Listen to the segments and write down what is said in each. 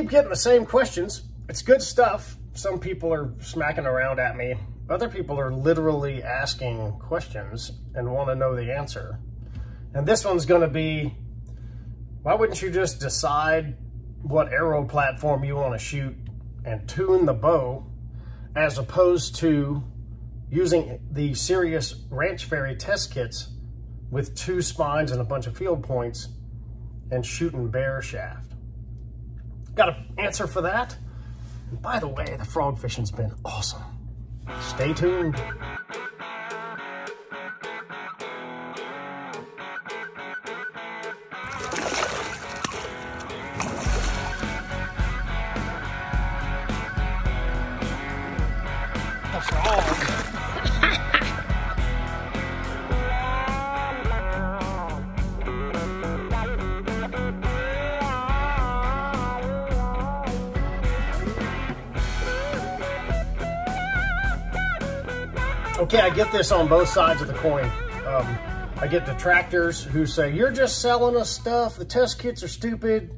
keep getting the same questions. It's good stuff. Some people are smacking around at me. Other people are literally asking questions and want to know the answer. And this one's going to be, why wouldn't you just decide what arrow platform you want to shoot and tune the bow as opposed to using the Sirius Ranch Fairy test kits with two spines and a bunch of field points and shooting bare shaft? Got an answer for that? By the way, the frog fishing's been awesome. Stay tuned. Okay, I get this on both sides of the coin. Um, I get detractors who say, you're just selling us stuff. The test kits are stupid.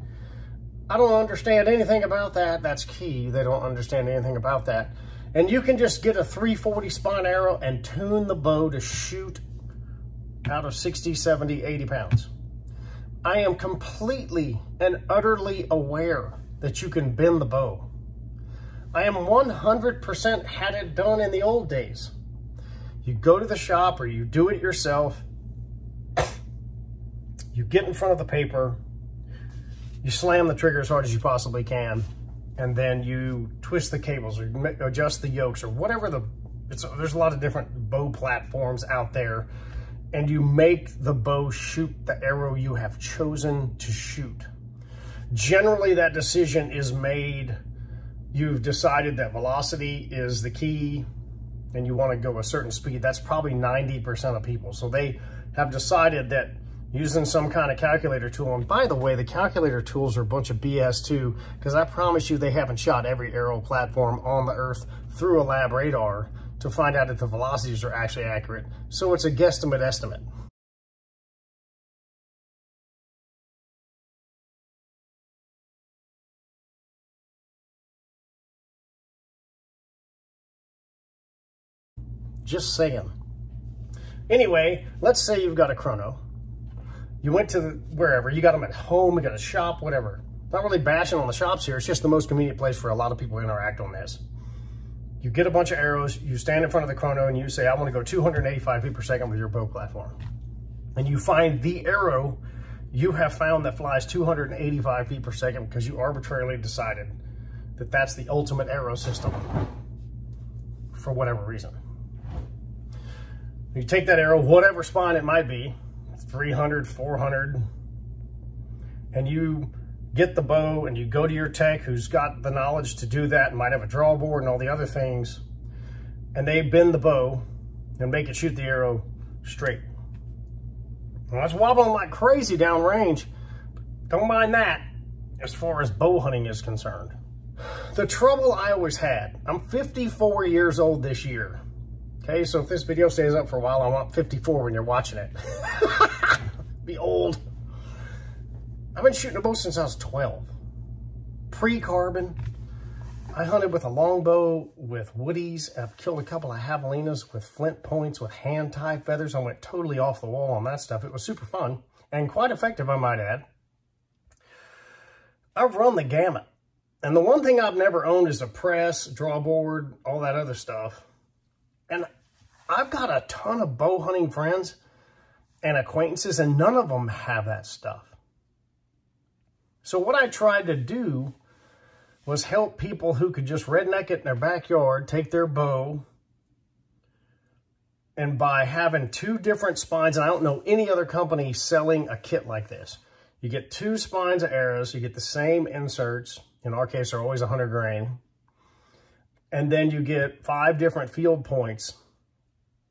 I don't understand anything about that. That's key. They don't understand anything about that. And you can just get a 340 spine arrow and tune the bow to shoot out of 60, 70, 80 pounds. I am completely and utterly aware that you can bend the bow. I am 100% had it done in the old days. You go to the shop or you do it yourself. You get in front of the paper, you slam the trigger as hard as you possibly can, and then you twist the cables or adjust the yokes or whatever the, there's a lot of different bow platforms out there, and you make the bow shoot the arrow you have chosen to shoot. Generally, that decision is made, you've decided that velocity is the key, and you want to go a certain speed, that's probably 90% of people. So they have decided that using some kind of calculator tool, and by the way, the calculator tools are a bunch of BS too, because I promise you they haven't shot every arrow platform on the earth through a LabRadar to find out if the velocities are actually accurate. So it's a guesstimate estimate. Just saying. Anyway, let's say you've got a chrono. You went to the, wherever, you got them at home, you got a shop, whatever. Not really bashing on the shops here, it's just the most convenient place for a lot of people to interact on this. You get a bunch of arrows, you stand in front of the chrono and you say, I want to go 285 feet per second with your bow platform. And you find the arrow you have found that flies 285 feet per second because you arbitrarily decided that that's the ultimate arrow system for whatever reason. You take that arrow, whatever spine it might be, 300, 400, and you get the bow and you go to your tech who's got the knowledge to do that and might have a draw board and all the other things, and they bend the bow and make it shoot the arrow straight. Well, that's wobbling like crazy downrange. Don't mind that as far as bow hunting is concerned. The trouble I always had, I'm 54 years old this year. Okay, so if this video stays up for a while, I'm up 54 when you're watching it. Be old. I've been shooting a bow since I was 12. Pre-carbon. I hunted with a longbow, with woodies. I've killed a couple of javelinas with flint points, with hand-tie feathers. I went totally off the wall on that stuff. It was super fun and quite effective, I might add. I've run the gamut. And the one thing I've never owned is a press, draw board, all that other stuff. And I've got a ton of bow hunting friends and acquaintances, and none of them have that stuff. So what I tried to do was help people who could just redneck it in their backyard, take their bow, and by having two different spines, and I don't know any other company selling a kit like this. You get two spines of arrows, you get the same inserts, in our case, they're always 100 grain, and then you get five different field points.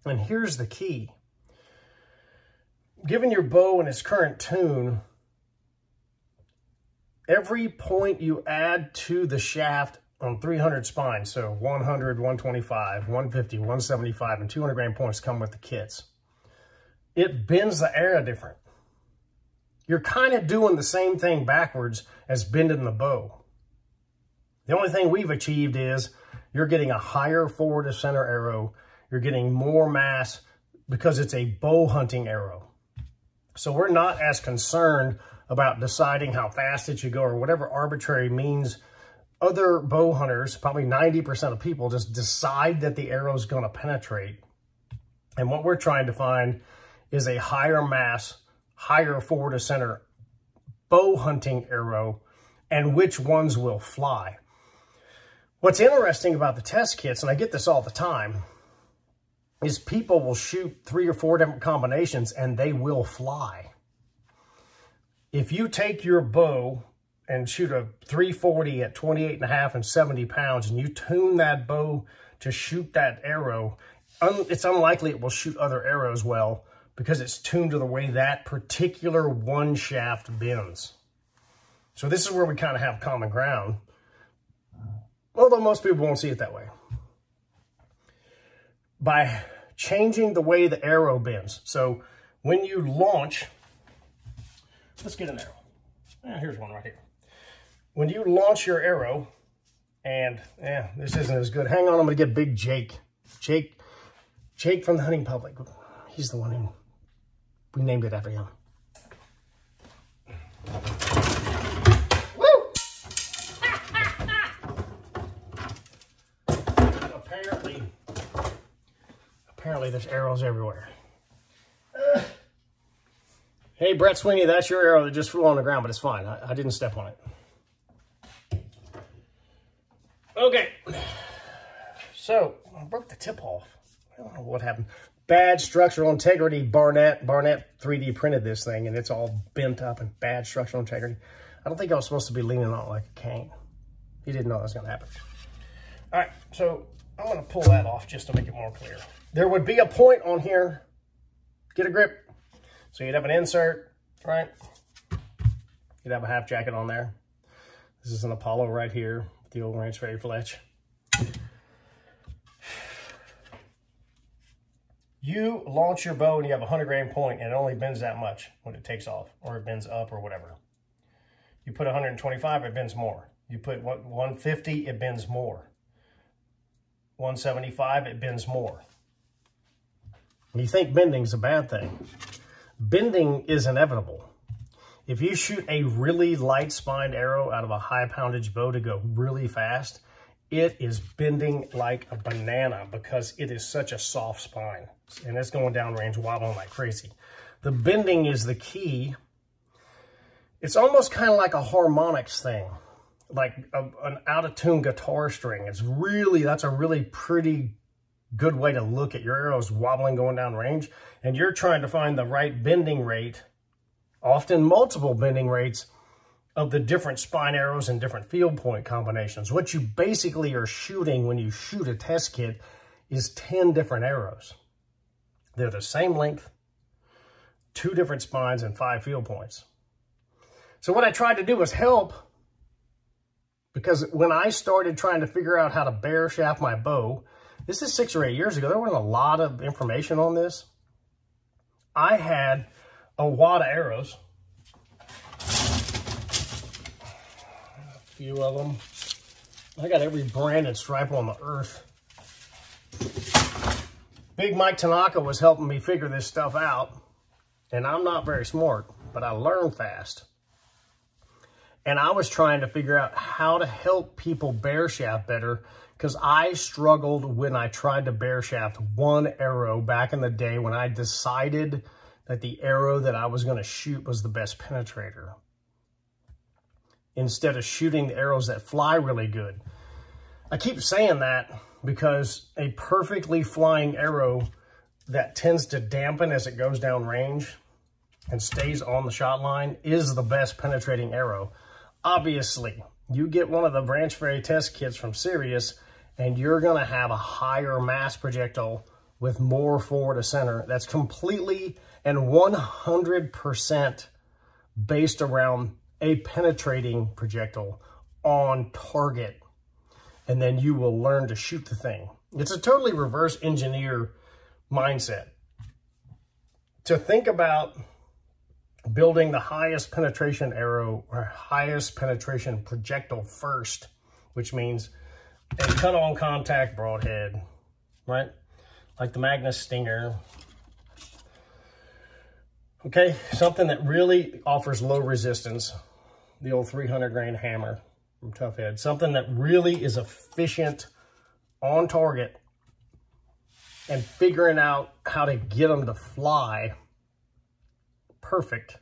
And here's the key. Given your bow in its current tune, every point you add to the shaft on 300 spines, so 100, 125, 150, 175, and 200 grain points come with the kits. It bends the arrow different. You're kind of doing the same thing backwards as bending the bow. The only thing we've achieved is you're getting a higher forward to center arrow. You're getting more mass because it's a bow hunting arrow. So we're not as concerned about deciding how fast it should go or whatever arbitrary means other bow hunters, probably 90% of people, just decide that the arrow is going to penetrate. And what we're trying to find is a higher mass, higher forward to center bow hunting arrow and which ones will fly. What's interesting about the test kits, and I get this all the time, is people will shoot three or four different combinations and they will fly. If you take your bow and shoot a 340 at 28 and a half and 70 pounds and you tune that bow to shoot that arrow, un it's unlikely it will shoot other arrows well because it's tuned to the way that particular one shaft bends. So this is where we kind of have common ground, although most people won't see it that way. By changing the way the arrow bends. So when you launch, let's get an arrow. Eh, here's one right here. When you launch your arrow, and yeah, this isn't as good. Hang on, I'm gonna get Big Jake. Jake, Jake from the Hunting Public. He's the one who, we named it after him. apparently, apparently there's arrows everywhere. Uh. Hey, Brett Sweeney, that's your arrow that just flew on the ground, but it's fine. I, I didn't step on it. Okay. So, I broke the tip off. I don't know what happened. Bad structural integrity. Barnett. Barnett 3D printed this thing, and it's all bent up and bad structural integrity. I don't think I was supposed to be leaning on it like a cane. He didn't know that was going to happen. All right, so I'm going to pull that off just to make it more clear. There would be a point on here. Get a grip. So you'd have an insert, right? You'd have a half jacket on there. This is an Apollo right here, with the old Ranch Fairy Fletch. You launch your bow and you have a 100 grain point and it only bends that much when it takes off or it bends up or whatever. You put 125, it bends more. You put 150, it bends more. 175, it bends more. You think bending's a bad thing bending is inevitable. If you shoot a really light spined arrow out of a high poundage bow to go really fast, it is bending like a banana because it is such a soft spine and it's going downrange wobbling like crazy. The bending is the key. It's almost kind of like a harmonics thing, like a, an out of tune guitar string. It's really, that's a really pretty good way to look at your arrows wobbling going down range. And you're trying to find the right bending rate, often multiple bending rates, of the different spine arrows and different field point combinations. What you basically are shooting when you shoot a test kit is 10 different arrows. They're the same length, two different spines, and five field points. So what I tried to do was help because when I started trying to figure out how to bare shaft my bow, this is six or eight years ago. There wasn't a lot of information on this. I had a wad of arrows. A few of them. I got every brand and stripe on the earth. Big Mike Tanaka was helping me figure this stuff out. And I'm not very smart, but I learn fast. And I was trying to figure out how to help people bare shaft better because I struggled when I tried to bare shaft one arrow back in the day when I decided that the arrow that I was going to shoot was the best penetrator. Instead of shooting the arrows that fly really good. I keep saying that because a perfectly flying arrow that tends to dampen as it goes down range and stays on the shot line is the best penetrating arrow. Obviously, you get one of the Ranch Fairy test kits from Sirius and you're going to have a higher mass projectile with more forward to center. That's completely and 100% based around a penetrating projectile on target. And then you will learn to shoot the thing. It's a totally reverse engineer mindset. To think about building the highest penetration arrow or highest penetration projectile first which means a cut-on contact broadhead, right? Like the Magnus Stinger. Okay, something that really offers low resistance, the old 300 grain hammer from Tuffhead. Something that really is efficient, on target, and figuring out how to get them to fly perfect.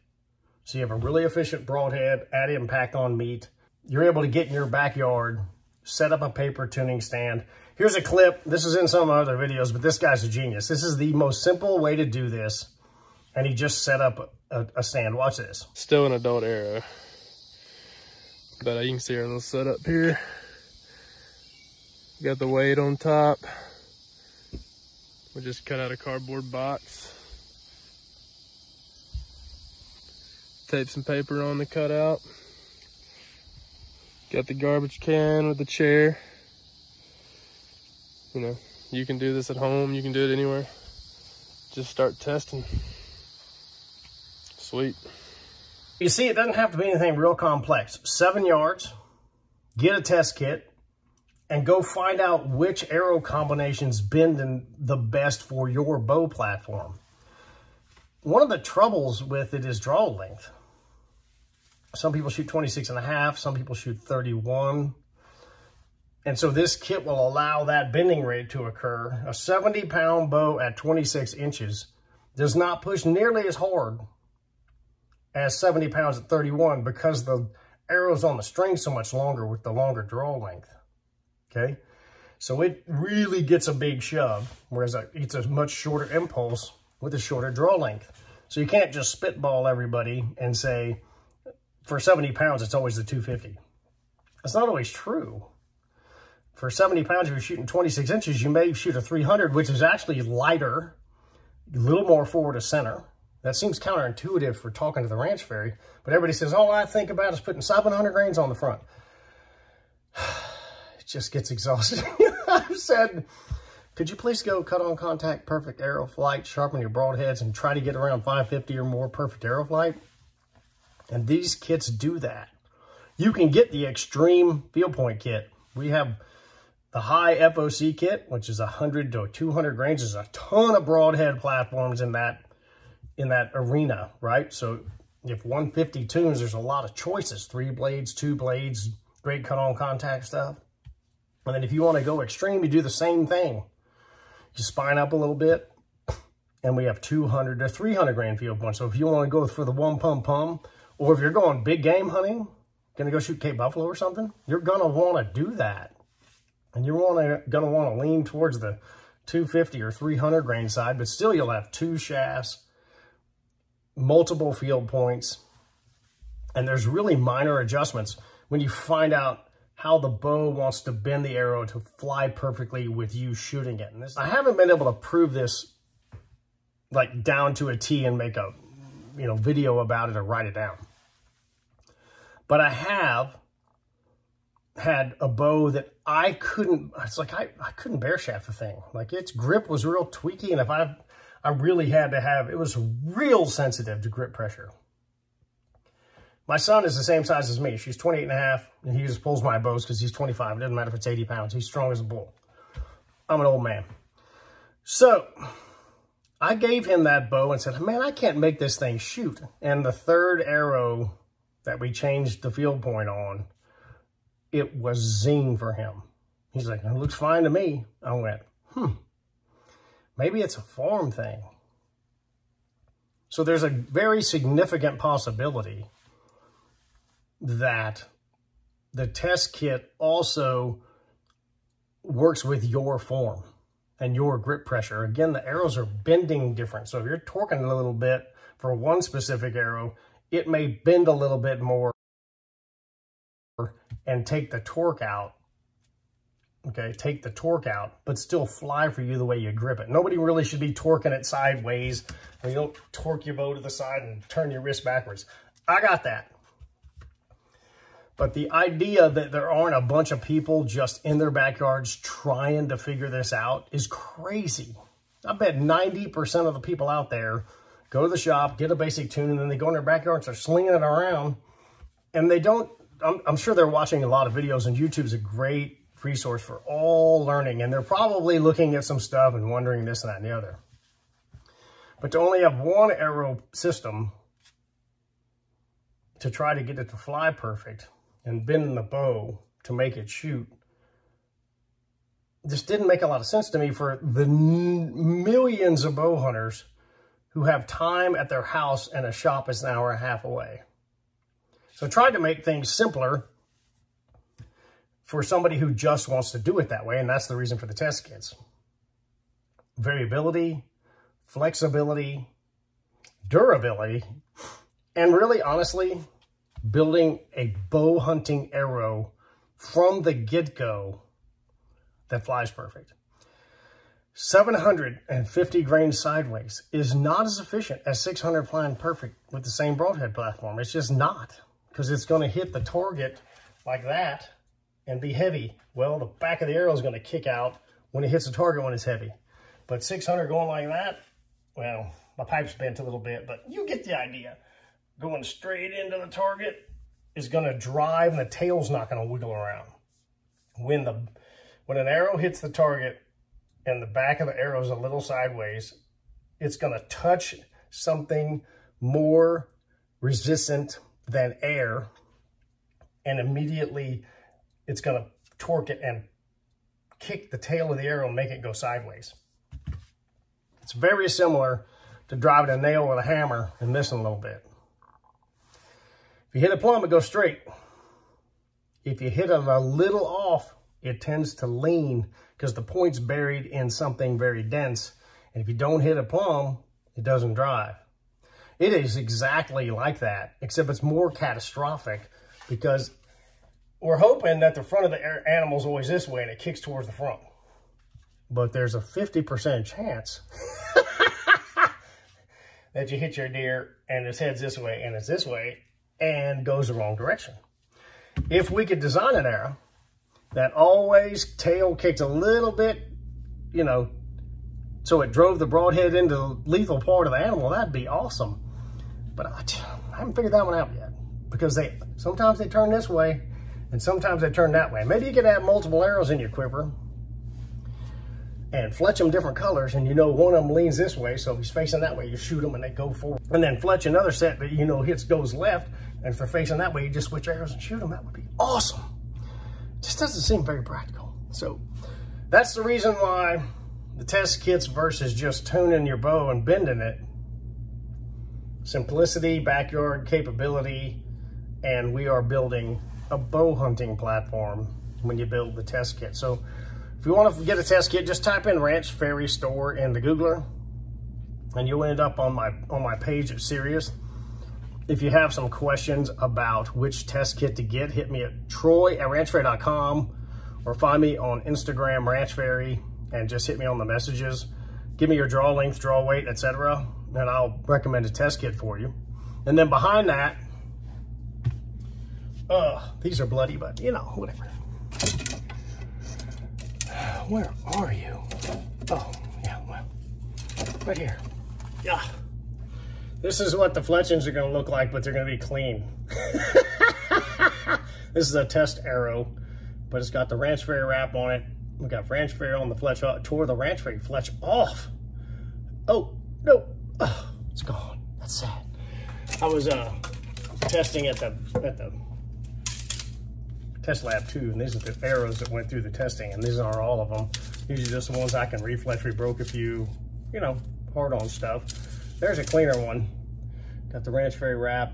So you have a really efficient broadhead, add impact on meat. You're able to get in your backyard, set up a paper tuning stand. Here's a clip. This is in some other videos, but this guy's a genius. This is the most simple way to do this. And he just set up a, a stand. Watch this. Still an adult arrow. But you can see our little setup here. Got the weight on top. We just cut out a cardboard box. Tape some paper on the cutout. Got the garbage can with the chair. You know, you can do this at home, you can do it anywhere. Just start testing. Sweet. You see, it doesn't have to be anything real complex. Seven yards, get a test kit, and go find out which arrow combinations bend the best for your bow platform. One of the troubles with it is draw length. Some people shoot 26 and a half, some people shoot 31. And so this kit will allow that bending rate to occur. A 70 pound bow at 26 inches does not push nearly as hard as 70 pounds at 31 because the arrow's on the string so much longer with the longer draw length. Okay. So it really gets a big shove, whereas it's a much shorter impulse with a shorter draw length. So you can't just spitball everybody and say, for 70 pounds, it's always the 250. That's not always true. For 70 pounds, if you're shooting 26 inches, you may shoot a 300, which is actually lighter, a little more forward to center. That seems counterintuitive for talking to the ranch fairy, but everybody says, all I think about is putting 700 grains on the front. it just gets exhausting. I've said, could you please go cut on contact, perfect arrow flight, sharpen your broadheads, and try to get around 550 or more perfect arrow flight? And these kits do that. You can get the extreme field point kit. We have the high FOC kit, which is 100 to 200 grains. There's a ton of broadhead platforms in that in that arena, right? So if 150 tunes, there's a lot of choices. Three blades, two blades, great cut-on contact stuff. And then if you want to go extreme, you do the same thing. You spine up a little bit, and we have 200 to 300 grain field points. So if you want to go for the one pum pum, or if you're going big game hunting, gonna go shoot Cape Buffalo or something, you're gonna wanna do that. And you're wanna, gonna wanna lean towards the 250 or 300 grain side, but still you'll have two shafts, multiple field points, and there's really minor adjustments when you find out how the bow wants to bend the arrow to fly perfectly with you shooting it. And this, I haven't been able to prove this like down to a T and make a you know video about it or write it down. But I have had a bow that I couldn't, it's like I, I couldn't bare shaft the thing. Like its grip was real tweaky and if I, I really had to have, it was real sensitive to grip pressure. My son is the same size as me. She's 28 and a half and he just pulls my bows because he's 25. It doesn't matter if it's 80 pounds. He's strong as a bull. I'm an old man. So I gave him that bow and said, man, I can't make this thing shoot. And the third arrow that we changed the field point on, it was zing for him. He's like, it looks fine to me. I went, hmm, maybe it's a form thing. So there's a very significant possibility that the test kit also works with your form and your grip pressure. Again, the arrows are bending different. So if you're torquing a little bit for one specific arrow, it may bend a little bit more and take the torque out. Okay, take the torque out, but still fly for you the way you grip it. Nobody really should be torquing it sideways. You don't torque your bow to the side and turn your wrist backwards. I got that. But the idea that there aren't a bunch of people just in their backyards trying to figure this out is crazy. I bet 90% of the people out there go to the shop, get a basic tune, and then they go in their backyard and start slinging it around. And they don't I'm, I'm sure they're watching a lot of videos and YouTube's a great resource for all learning. And they're probably looking at some stuff and wondering this and that and the other. But to only have one arrow system to try to get it to fly perfect and bend the bow to make it shoot just didn't make a lot of sense to me for the millions of bow hunters who have time at their house and a shop is an hour and a half away. So tried to make things simpler for somebody who just wants to do it that way, and that's the reason for the test kits. Variability, flexibility, durability, and really, honestly, building a bow hunting arrow from the get-go that flies perfect. 750 grain sideways is not as efficient as 600 flying perfect with the same broadhead platform. It's just not because it's going to hit the target like that and be heavy. Well, the back of the arrow is going to kick out when it hits the target when it's heavy. But 600 going like that, well, my pipe's bent a little bit, but you get the idea. Going straight into the target is going to drive and the tail's not going to wiggle around. When the when an arrow hits the target and the back of the arrow is a little sideways, it's going to touch something more resistant than air and immediately it's going to torque it and kick the tail of the arrow and make it go sideways. It's very similar to driving a nail with a hammer and missing a little bit. If you hit a plumb, it goes straight. If you hit it a little off, it tends to lean because the point's buried in something very dense. And if you don't hit a plumb, it doesn't drive. It is exactly like that, except it's more catastrophic because we're hoping that the front of the animal's always this way and it kicks towards the front. But there's a 50% chance that you hit your deer and its head's this way and it's this way and goes the wrong direction. If we could design an arrow that always tail kicked a little bit, you know, so it drove the broadhead into the lethal part of the animal, that'd be awesome. But I, I haven't figured that one out yet because they sometimes they turn this way and sometimes they turn that way. Maybe you could have multiple arrows in your quiver and fletch them different colors and you know one of them leans this way so if he's facing that way you shoot them and they go forward and then fletch another set that you know hits goes left and if they're facing that way you just switch arrows and shoot them that would be awesome just doesn't seem very practical. So that's the reason why the test kits versus just tuning your bow and bending it. Simplicity, backyard capability, and we are building a bow hunting platform when you build the test kit. So if you want to get a test kit, just type in Ranch Fairy Store in the Googler and you'll end up on my on my page at Sirius. If you have some questions about which test kit to get, hit me at troy at ranchfairy.com or find me on Instagram, ranchfairy, and just hit me on the messages. Give me your draw length, draw weight, etc., and I'll recommend a test kit for you. And then behind that, uh, these are bloody, but you know, whatever. Where are you? Oh, yeah, well, right here. Yeah. This is what the fletchings are gonna look like, but they're gonna be clean. this is a test arrow, but it's got the ranch fairy wrap on it. We got ranch fairy on the fletch, uh, tore the ranch fairy fletch off. Oh, no, oh, it's gone. That's sad. I was uh, testing at the, at the test lab too, and these are the arrows that went through the testing, and these are all of them. These are just the ones I can refletch. We broke a few, you know, hard on stuff. There's a cleaner one. Got the Ranch Fairy wrap,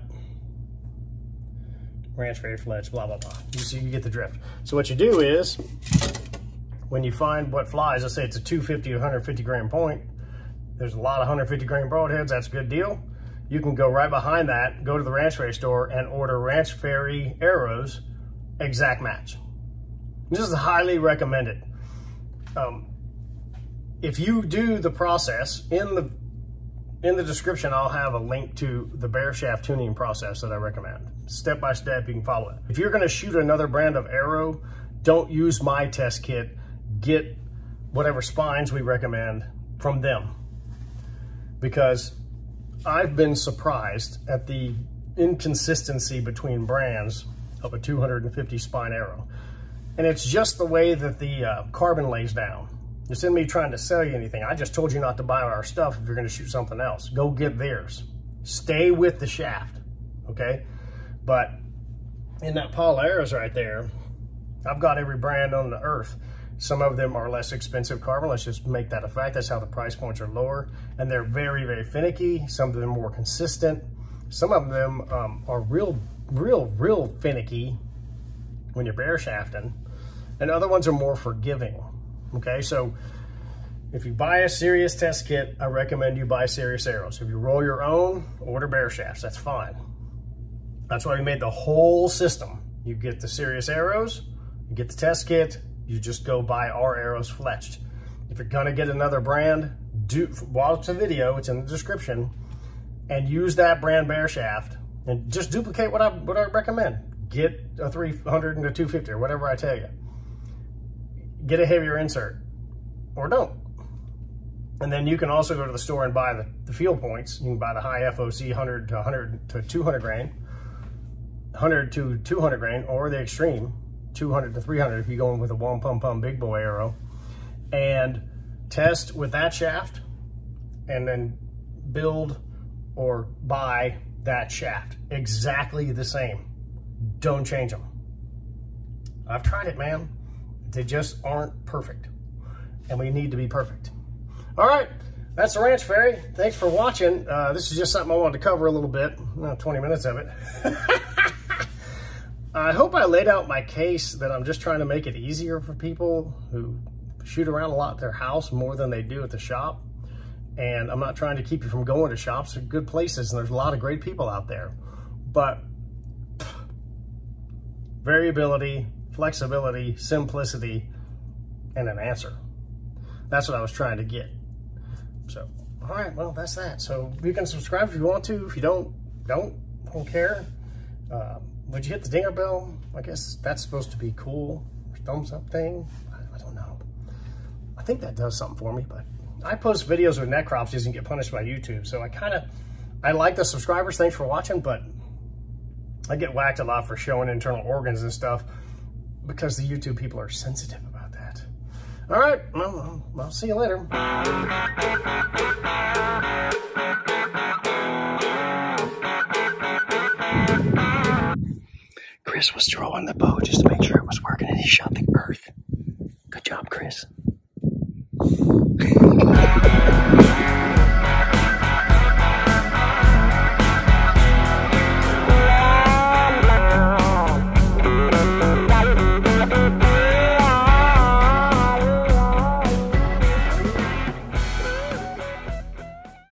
Ranch Fairy fletch, blah, blah, blah. You see, you get the drift. So what you do is, when you find what flies, let's say it's a 250 or 150 gram point, there's a lot of 150 gram broadheads, that's a good deal. You can go right behind that, go to the Ranch Fairy store and order Ranch Fairy arrows, exact match. This is highly recommended. Um, if you do the process in the in the description, I'll have a link to the bare shaft tuning process that I recommend. Step by step, you can follow it. If you're gonna shoot another brand of arrow, don't use my test kit. Get whatever spines we recommend from them. Because I've been surprised at the inconsistency between brands of a 250 spine arrow. And it's just the way that the uh, carbon lays down. It's in me trying to sell you anything. I just told you not to buy our stuff if you're gonna shoot something else. Go get theirs. Stay with the shaft, okay? But in that of right there, I've got every brand on the earth. Some of them are less expensive carbon. Let's just make that a fact. That's how the price points are lower. And they're very, very finicky. Some of them more consistent. Some of them um, are real, real, real finicky when you're bare shafting. And other ones are more forgiving. Okay, so if you buy a Sirius test kit, I recommend you buy Sirius arrows. If you roll your own, order bare shafts. That's fine. That's why we made the whole system. You get the Sirius arrows, you get the test kit, you just go buy our arrows fletched. If you're gonna get another brand, do watch the video, it's in the description, and use that brand bare shaft and just duplicate what I what I recommend. Get a 300 and a 250 or whatever I tell you. Get a heavier insert or don't. And then you can also go to the store and buy the, the field points. You can buy the high FOC 100 to 100 to 200 grain, 100 to 200 grain, or the extreme 200 to 300 if you're going with a one pum pum big boy arrow. And test with that shaft and then build or buy that shaft. Exactly the same. Don't change them. I've tried it, man. They just aren't perfect. And we need to be perfect. All right, that's the Ranch Fairy. Thanks for watching. Uh, this is just something I wanted to cover a little bit, 20 minutes of it. I hope I laid out my case that I'm just trying to make it easier for people who shoot around a lot at their house more than they do at the shop. And I'm not trying to keep you from going to shops. They're good places and there's a lot of great people out there. But variability, flexibility, simplicity, and an answer. That's what I was trying to get. So, all right, well, that's that. So you can subscribe if you want to. If you don't, don't, don't care. Um, would you hit the dinger bell? I guess that's supposed to be cool. Thumbs up thing. I, I don't know. I think that does something for me, but I post videos with necropsies and get punished by YouTube. So I kind of, I like the subscribers. Thanks for watching, but I get whacked a lot for showing internal organs and stuff because the YouTube people are sensitive about that. All right, well, I'll, see you later. Chris was throwing the bow just to make sure it was working, and he shot the earth. Good job, Chris.